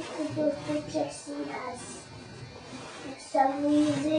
People doctor just us. For some reason,